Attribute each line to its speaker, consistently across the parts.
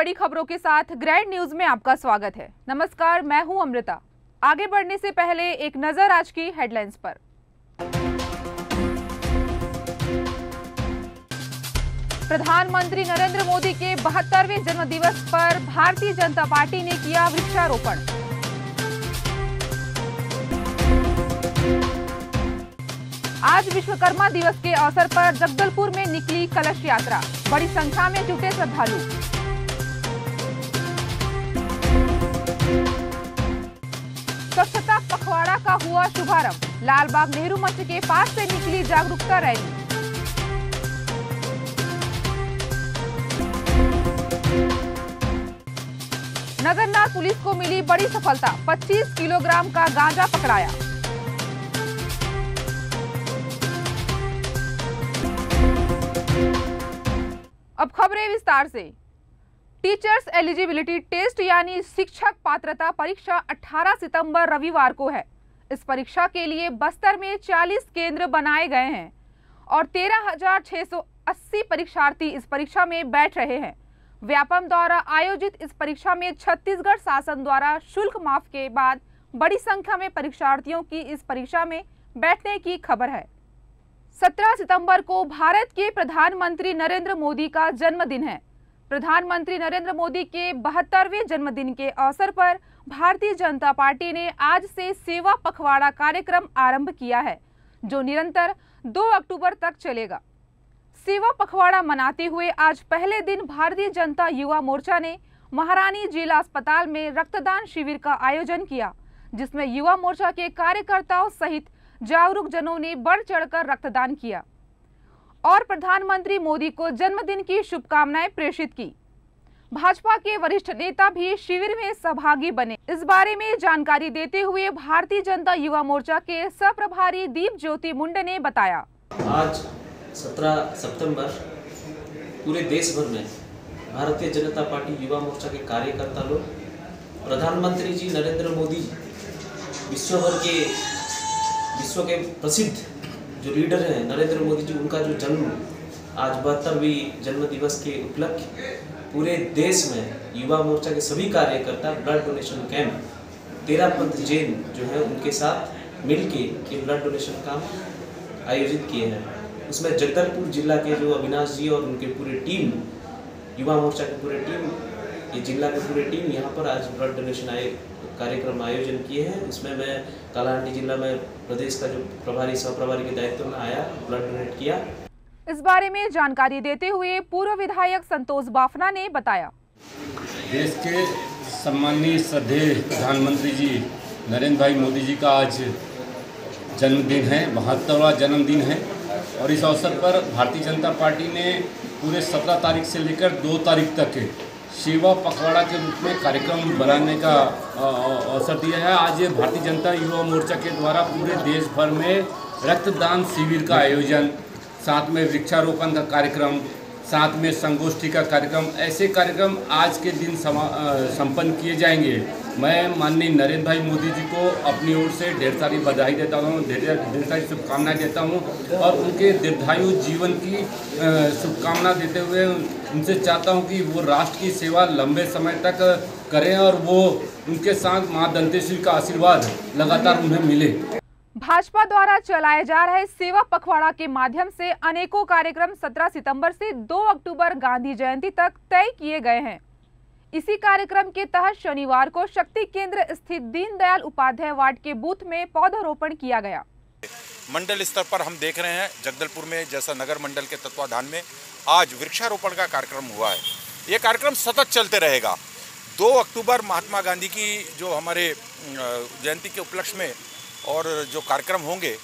Speaker 1: बड़ी खबरों के साथ ग्रैंड न्यूज़ में आपका स्वागत है। नमस्कार, मैं हूँ अमृता। आगे बढ़ने से पहले एक नज़र आज की हेडलाइंस पर। प्रधानमंत्री नरेंद्र मोदी के बहत्तरवें जन्मदिवस पर भारतीय जनता पार्टी ने किया वृक्षारोपण। आज विश्वकर्मा दिवस के अवसर पर जगदलपुर में निकली कलश यात्रा। बड़ी संख्या में जुटे श्रद्धालु। का हुआ शुभारंभ। लालबाग नेहरू मंच के पास से निकली जागरूकता रैली। नगरनाथ पुलिस को मिली बड़ी सफलता। 25 किलोग्राम का गांजा पकड़ाया। अब खबरें विस्तार से। टीचर्स एलिजिबिलिटी टेस्ट यानी शिक्षक पात्रता परीक्षा 18 सितंबर रविवार को है। इस परीक्षा के लिए बस्तर में 40 केंद्र बनाए गए हैं और 13,680 परीक्षार्थी इस परीक्षा में बैठ रहे हैं। व्यापम द्वारा आयोजित इस परीक्षा में छत्तीसगढ़ शासन द्वारा शुल्क माफ़ के बाद बड़ी संख्या में परीक्षार्थियों की इस परीक्षा में बैठने की खबर है। 17 सितंबर को भारत के प्रधानमंत्री नरेंद्र मोदी का जन्मदिन है। प्रधानमंत्री नरेंद्र मोदी के बहत्तरवें जन्मदिन के अवसर पर भारतीय जनता पार्टी ने आज से सेवा पखवाड़ा कार्यक्रम आरंभ किया है, जो निरंतर 2 अक्टूबर तक चलेगा। सेवा पखवाड़ा मनाते हुए आज पहले दिन भारतीय जनता युवा मोर्चा ने महारानी जिला अस्पताल में रक्तदान शिविर का आयोजन किया, जिसमें युवा मोर्चा के कार्यकर्ताओं सहित जागरूक जनों ने बढ़ चढ़कर रक्तदान किया। और प्रधानमंत्री मोदी को जन्मदिन की शुभकामनाएँ प्रेषित की। भाजपा के वरिष्ठ नेता भी शिविर में सहभागी बने। इस बारे में जानकारी देते हुए भारतीय जनता युवा मोर्चा के सह प्रभारी दीप ज्योति मुंडे ने बताया।
Speaker 2: आज 17 सितंबर पूरे देश भर में भारतीय जनता पार्टी युवा मोर्चा के कार्यकर्ता लोग, प्रधानमंत्री जी नरेंद्र मोदी विश्व भर के, विश्व के प्रसिद्ध जो लीडर हैं नरेंद्र मोदी जी, उनका जो जन्म आज बहत्तरवीं जन्म दिवस के उपलक्ष्य पूरे देश में युवा मोर्चा के सभी कार्यकर्ता blood donation camp Terapanth Jain जो है, उनके साथ मिलके ये ब्लड डोनेशन कैंप आयोजित किए हैं। उसमें जगदलपुर जिला के जो अविनाश जी और उनके पूरे टीम, युवा मोर्चा की पूरे टीम, ये जिला की पूरी टीम यहाँ पर आज ब्लड डोनेशन आए कार्यक्रम आयोजन किए हैं। उसमें मैं कालाहांडी जिला में प्रदेश का जो प्रभारी, सह प्रभारी के दायित्व में आया ब्लड डोनेट किया।
Speaker 1: इस बारे में जानकारी देते हुए पूर्व विधायक संतोष बाफना ने बताया।
Speaker 3: देश के सम्मानीय श्रद्धेय प्रधानमंत्री जी नरेंद्र भाई मोदी जी का आज जन्मदिन है, बहत्तरवा जन्मदिन है और इस अवसर पर भारतीय जनता पार्टी ने पूरे सत्रह तारीख से लेकर दो तारीख तक सेवा पखवाड़ा के रूप में कार्यक्रम बनाने का अवसर दिया है। आज भारतीय जनता युवा मोर्चा के द्वारा पूरे देश भर में रक्तदान शिविर का आयोजन साथ में वृक्षारोपण का कार्यक्रम, साथ में संगोष्ठी का कार्यक्रम, ऐसे कार्यक्रम आज के दिन संपन्न किए जाएँगे। मैं माननीय नरेंद्र भाई मोदी जी को अपनी ओर से ढेर सारी बधाई देता हूँ, ढेर सारी शुभकामनाएँ देता हूँ और उनके दीर्घायु जीवन की शुभकामना देते हुए उनसे चाहता हूँ कि वो राष्ट्र की सेवा लंबे समय तक करें और वो उनके साथ माँ दंतेश्वरी का आशीर्वाद लगातार उन्हें मिले।
Speaker 1: भाजपा द्वारा चलाए जा रहे सेवा पखवाड़ा के माध्यम से अनेकों कार्यक्रम 17 सितंबर से 2 अक्टूबर गांधी जयंती तक तय किए गए हैं। इसी कार्यक्रम के तहत शनिवार को शक्ति केंद्र स्थित दीनदयाल उपाध्याय वार्ड के बूथ में पौधारोपण किया गया।
Speaker 4: मंडल स्तर पर हम देख रहे हैं, जगदलपुर में जैसा नगर मंडल के तत्वाधान में आज वृक्षारोपण का कार्यक्रम हुआ है। ये कार्यक्रम सतत चलते रहेगा। दो अक्टूबर महात्मा गांधी की जो हमारे जयंती के उपलक्ष्य में और जो कार्यक्रम होंगे,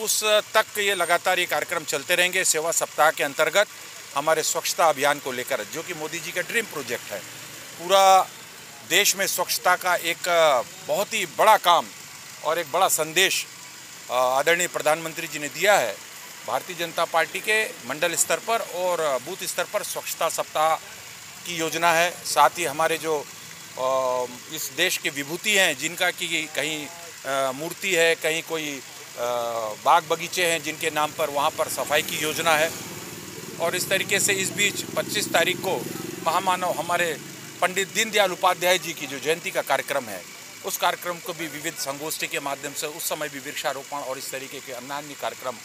Speaker 4: उस तक ये लगातार ये कार्यक्रम चलते रहेंगे सेवा सप्ताह के अंतर्गत हमारे स्वच्छता अभियान को लेकर, जो कि मोदी जी का ड्रीम प्रोजेक्ट है। पूरा देश में स्वच्छता का एक बहुत ही बड़ा काम और एक बड़ा संदेश आदरणीय प्रधानमंत्री जी ने दिया है। भारतीय जनता पार्टी के मंडल स्तर पर और बूथ स्तर पर स्वच्छता सप्ताह की योजना है। साथ ही हमारे जो इस देश की विभूति हैं, जिनका कि कहीं मूर्ति है, कहीं कोई बाग बगीचे हैं जिनके नाम पर वहाँ पर सफ़ाई की योजना है। और इस तरीके से इस बीच 25 तारीख को महामानव हमारे पंडित दीनदयाल उपाध्याय जी की जो जयंती का कार्यक्रम है, उस कार्यक्रम को भी विविध संगोष्ठी के माध्यम से, उस समय भी वृक्षारोपण और इस तरीके के अन्य कार्यक्रम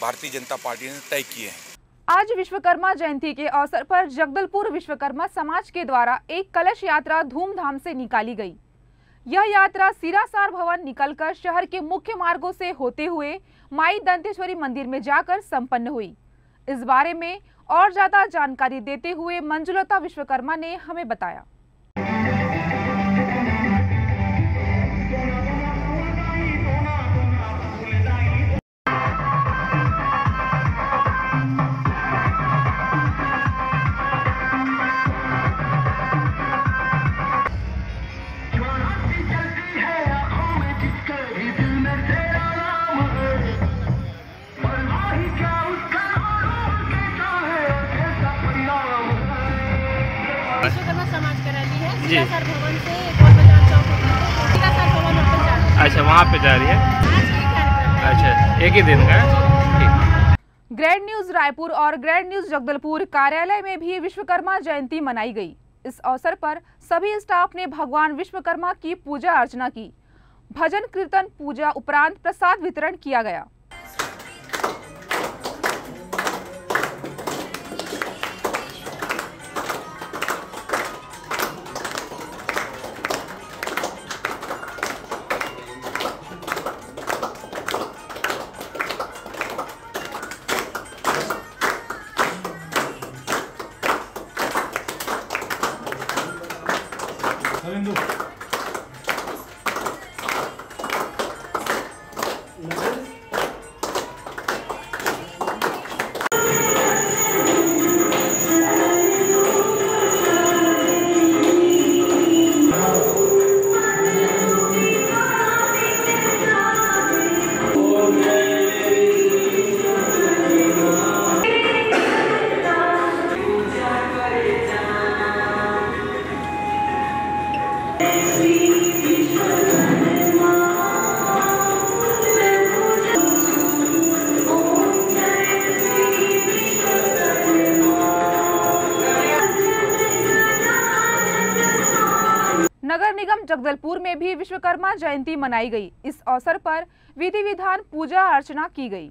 Speaker 4: भारतीय जनता पार्टी ने तय किए हैं।
Speaker 1: आज विश्वकर्मा जयंती के अवसर पर जगदलपुर विश्वकर्मा समाज के द्वारा एक कलश यात्रा धूमधाम से निकाली गई। यह यात्रा सिरासार भवन निकलकर शहर के मुख्य मार्गों से होते हुए माई दंतेश्वरी मंदिर में जाकर संपन्न हुई। इस बारे में और ज़्यादा जानकारी देते हुए मंजुलता विश्वकर्मा ने हमें बताया।
Speaker 5: जा। रही है
Speaker 6: अच्छा वहाँ पे जा रही है?
Speaker 5: है
Speaker 6: अच्छा एक ही दिन का
Speaker 1: ग्रैंड न्यूज़ रायपुर और ग्रैंड न्यूज़ जगदलपुर कार्यालय में भी विश्वकर्मा जयंती मनाई गई। इस अवसर पर सभी स्टाफ ने भगवान विश्वकर्मा की पूजा अर्चना की। भजन कीर्तन पूजा उपरांत प्रसाद वितरण किया गया। जगदलपुर में भी विश्वकर्मा जयंती मनाई गई। इस अवसर पर विधि विधान पूजा अर्चना की गई।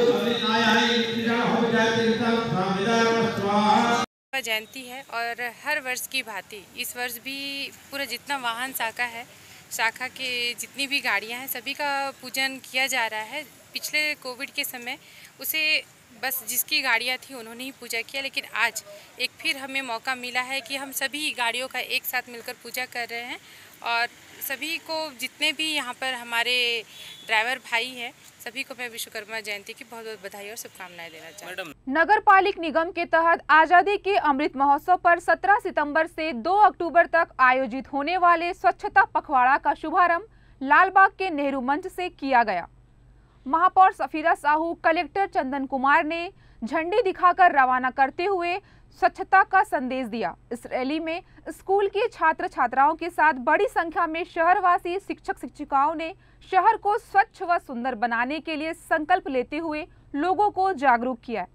Speaker 7: जयंती है और हर वर्ष की भांति। इस वर्ष भी पूरा जितना वाहन शाखा है, शाखा के जितनी भी गाड़ियाँ हैं, सभी का पूजन किया जा रहा है। पिछले कोविड के समय उसे बस जिसकी गाड़ियाँ थी, उन्होंने ही पूजा किया, लेकिन आज एक फिर हमें मौका मिला है कि हम सभी गाड़ियों का एक साथ मिलकर पूजा कर रहे हैं और सभी को जितने भी यहाँ पर हमारे ड्राइवर भाई हैं सभी को मैं विश्वकर्मा जयंती की बहुत बहुत बधाई और शुभकामनाएँ देना चाहती हूँ।
Speaker 1: नगर पालिक निगम के तहत आज़ादी के अमृत महोत्सव पर 17 सितंबर से 2 अक्टूबर तक आयोजित होने वाले स्वच्छता पखवाड़ा का शुभारंभ लालबाग के नेहरू मंच से किया गया। महापौर सफीरा साहू कलेक्टर चंदन कुमार ने झंडी दिखाकर रवाना करते हुए स्वच्छता का संदेश दिया। इस रैली में स्कूल के छात्र छात्राओं के साथ बड़ी संख्या में शहरवासी शिक्षक शिक्षिकाओं ने शहर को स्वच्छ व सुंदर बनाने के लिए संकल्प लेते हुए लोगों को जागरूक किया।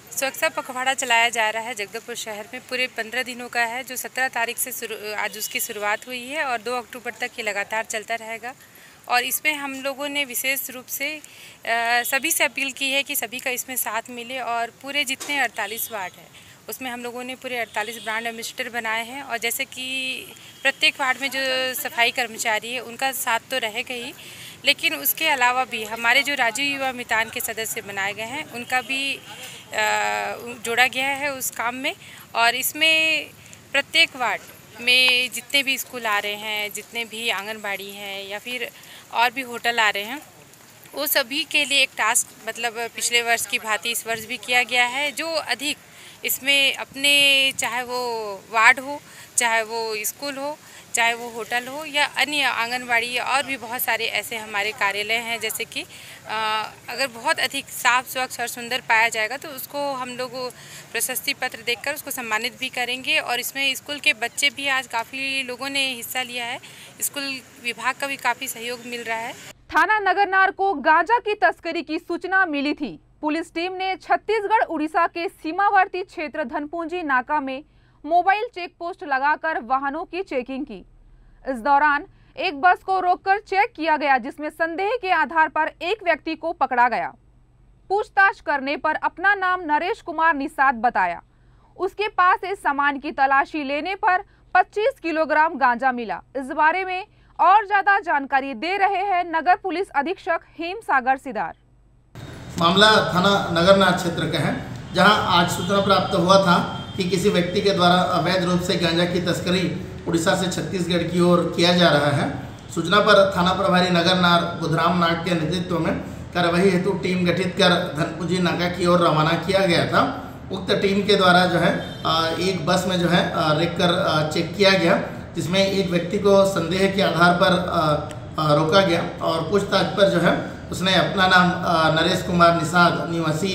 Speaker 7: स्वच्छता पखवाड़ा चलाया जा रहा है जगदलपुर शहर में। पूरे पंद्रह दिनों का है जो सत्रह तारीख से आज उसकी शुरुआत हुई है और दो अक्टूबर तक ये लगातार चलता रहेगा। और इसमें हम लोगों ने विशेष रूप से अ, सभी से अपील की है कि सभी का इसमें साथ मिले और पूरे जितने 48 वार्ड है उसमें हम लोगों ने पूरे 48 ब्रांड एम्बेसडर बनाए हैं और जैसे कि प्रत्येक वार्ड में जो सफ़ाई कर्मचारी है, उनका साथ तो रहेगा ही। लेकिन उसके अलावा भी हमारे जो राजीव युवा मितान के सदस्य बनाए गए हैं, उनका भी जोड़ा गया है उस काम में। और इसमें प्रत्येक वार्ड में जितने भी स्कूल आ रहे हैं, जितने भी आंगनबाड़ी हैं या फिर और भी होटल आ रहे हैं, वो सभी के लिए एक टास्क मतलब पिछले वर्ष की भांति इस वर्ष भी किया गया है, जो अधिक इसमें अपने चाहे वो वार्ड हो चाहे वो स्कूल हो चाहे वो होटल हो या अन्य आंगनवाड़ी और भी बहुत सारे ऐसे हमारे कार्यालय हैं जैसे कि अ, अगर बहुत अधिक साफ़ स्वच्छ और सुंदर पाया जाएगा तो उसको हम लोग प्रशस्ति पत्र देकर उसको सम्मानित भी करेंगे और इसमें स्कूल के बच्चे भी आज काफ़ी लोगों ने हिस्सा लिया है। स्कूल विभाग का भी काफ़ी सहयोग मिल रहा है।
Speaker 1: थाना नगरनार को गांजा की तस्करी की सूचना मिली थी। पुलिस टीम ने छत्तीसगढ़, उड़ीसा के सीमावर्ती क्षेत्र धनपुंजी नाका में मोबाइल चेक पोस्ट लगाकर वाहनों की चेकिंग की। इस दौरान एक बस को रोककर चेक किया गया, जिसमें संदेह के आधार पर एक व्यक्ति को पकड़ा गया। पूछताछ करने पर अपना नाम नरेश कुमार निषाद बताया। उसके पास इस सामान की तलाशी लेने पर 25 किलोग्राम गांजा मिला। इस बारे में और ज़्यादा जानकारी दे रहे हैं नगर पुलिस अधीक्षक हेम सागर सिदार।
Speaker 8: मामला थाना नगरनाथ क्षेत्र का है, जहाँ आज सूचना प्राप्त हुआ था कि किसी व्यक्ति के द्वारा अवैध रूप से गांजा की तस्करी उड़ीसा से छत्तीसगढ़ की ओर किया जा रहा है। सूचना पर थाना प्रभारी नगरनार बुधराम नाग के नेतृत्व में कार्यवाही हेतु टीम गठित कर धनपुजी नाका की ओर रवाना किया गया था। उक्त टीम के द्वारा जो है एक बस में जो है रेक कर चेक किया गया, जिसमें एक व्यक्ति को संदेह के आधार पर रोका गया और पूछताछ पर जो है उसने अपना नाम नरेश कुमार निषाद निवासी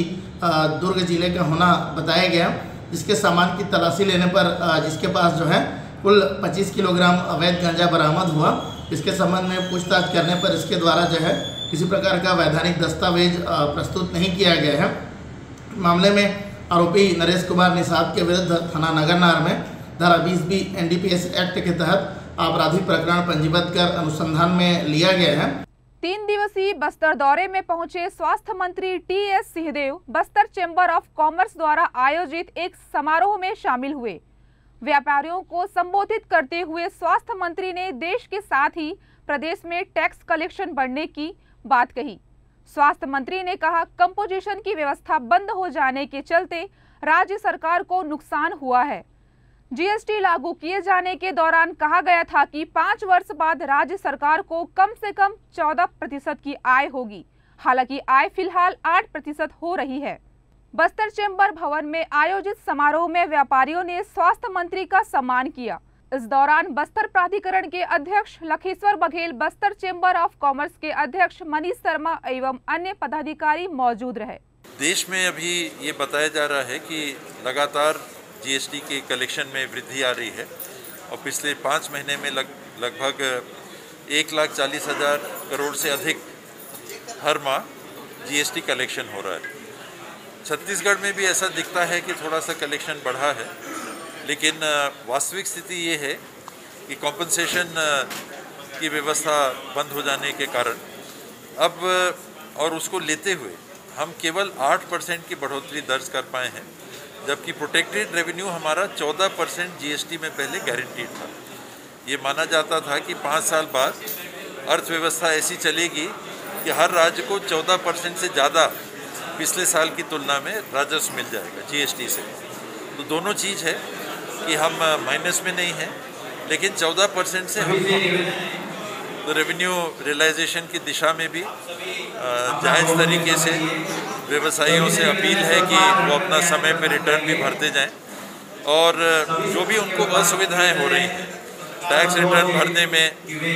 Speaker 8: दुर्ग ज़िले का होना बताया गया। जिसके सामान की तलाशी लेने पर जिसके पास जो है कुल 25 किलोग्राम अवैध गांजा बरामद हुआ। इसके संबंध में पूछताछ करने पर इसके द्वारा जो है किसी प्रकार का वैधानिक दस्तावेज़ प्रस्तुत नहीं किया गया है। मामले में आरोपी नरेश कुमार निषाद के विरुद्ध थाना नगरनार में धारा बीस बी एनडीपीएस एक्ट के तहत आपराधिक प्रकरण पंजीबद्ध कर अनुसंधान में लिया गया है।
Speaker 1: तीन दिवसीय बस्तर दौरे में पहुँचे स्वास्थ्य मंत्री T S Singhdeo Bastar chamber of commerce द्वारा आयोजित एक समारोह में शामिल हुए। व्यापारियों को संबोधित करते हुए स्वास्थ्य मंत्री ने देश के साथ ही प्रदेश में टैक्स कलेक्शन बढ़ने की बात कही। स्वास्थ्य मंत्री ने कहा, कंपोजिशन की व्यवस्था बंद हो जाने के चलते राज्य सरकार को नुकसान हुआ है। जीएसटी लागू किए जाने के दौरान कहा गया था कि पाँच वर्ष बाद राज्य सरकार को कम से कम चौदह प्रतिशत की आय होगी। हालाँकि आय फ़िलहाल आठ प्रतिशत हो रही है। बस्तर चैम्बर भवन में आयोजित समारोह में व्यापारियों ने स्वास्थ्य मंत्री का सम्मान किया। इस दौरान बस्तर प्राधिकरण के अध्यक्ष Lakheshwar Baghel, Bastar chamber of commerce के अध्यक्ष मनीष शर्मा एवं अन्य पदाधिकारी मौजूद रहे।
Speaker 9: देश में अभी ये बताया जा रहा है कि लगातार जीएसटी के कलेक्शन में वृद्धि आ रही है और पिछले पाँच महीने में लग, लगभग एक लाख चालीस हज़ार करोड़ से अधिक हर माह जीएसटी कलेक्शन हो रहा है। छत्तीसगढ़ में भी ऐसा दिखता है कि थोड़ा सा कलेक्शन बढ़ा है, लेकिन वास्तविक स्थिति ये है कि कॉम्पनसेशन की व्यवस्था बंद हो जाने के कारण अब और उसको लेते हुए हम केवल 8 परसेंट की बढ़ोतरी दर्ज कर पाए हैं। जबकि प्रोटेक्टेड रेवेन्यू हमारा 14 परसेंट जीएसटी में पहले गारंटीड था। ये माना जाता था कि पाँच साल बाद अर्थव्यवस्था ऐसी चलेगी कि हर राज्य को 14 परसेंट से ज़्यादा पिछले साल की तुलना में राजस्व मिल जाएगा जीएसटी से। तो दोनों चीज़ है कि हम माइनस में नहीं हैं लेकिन 14 परसेंट से हम तो रेवेन्यू रियलाइजेशन की दिशा में भी जायज़ तरीके से व्यवसायियों से अपील है कि वो अपना समय पर रिटर्न भी भरते जाएँ। और, जो भी उनको असुविधाएँ हो रही हैं टैक्स रिटर्न भरने में,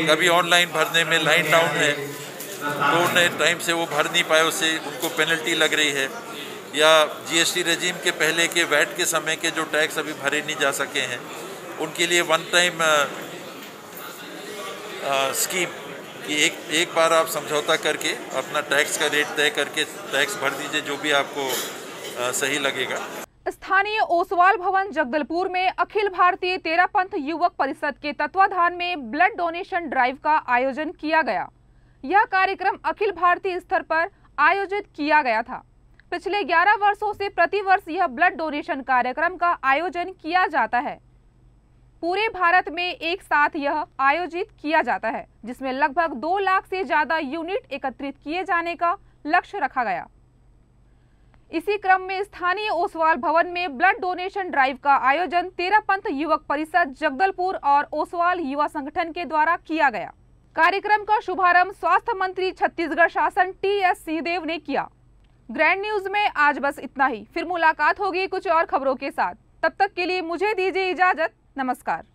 Speaker 9: कभी ऑनलाइन भरने में लाइन डाउन है तो उन्हें टाइम से वो भर नहीं पाए, उससे उनको पेनल्टी लग रही है। या जीएसटी रेजीम के पहले के वैट के समय के जो टैक्स अभी भरे नहीं जा सके हैं, उनके लिए वन टाइम स्कीम कि एक एक बार आप समझौता करके अपना टैक्स का रेट तय करके टैक्स भर दीजिए जो भी आपको अ, सही लगेगा।
Speaker 1: स्थानीय ओसवाल भवन जगदलपुर में अखिल भारतीय तेरापंथ युवक परिषद के तत्वाधान में ब्लड डोनेशन ड्राइव का आयोजन किया गया। यह कार्यक्रम अखिल भारतीय स्तर पर आयोजित किया गया था। पिछले 11 वर्षों से प्रति वर्ष यह ब्लड डोनेशन कार्यक्रम का आयोजन किया जाता है। पूरे भारत में एक साथ यह आयोजित किया जाता है, जिसमें लगभग दो लाख से ज़्यादा यूनिट एकत्रित किए जाने का लक्ष्य रखा गया। इसी क्रम में स्थानीय ओसवाल भवन में ब्लड डोनेशन ड्राइव का आयोजन तेरापंथ युवक परिषद, जगदलपुर और ओसवाल युवा संगठन के द्वारा किया गया। कार्यक्रम का शुभारंभ स्वास्थ्य मंत्री, छत्तीसगढ़ शासन टी एस सिंहदेव ने किया। ग्रैंड न्यूज़ में आज बस इतना ही। फिर मुलाकात होगी कुछ और खबरों के साथ। तब तक के लिए मुझे दीजिए इजाज़त। नमस्कार।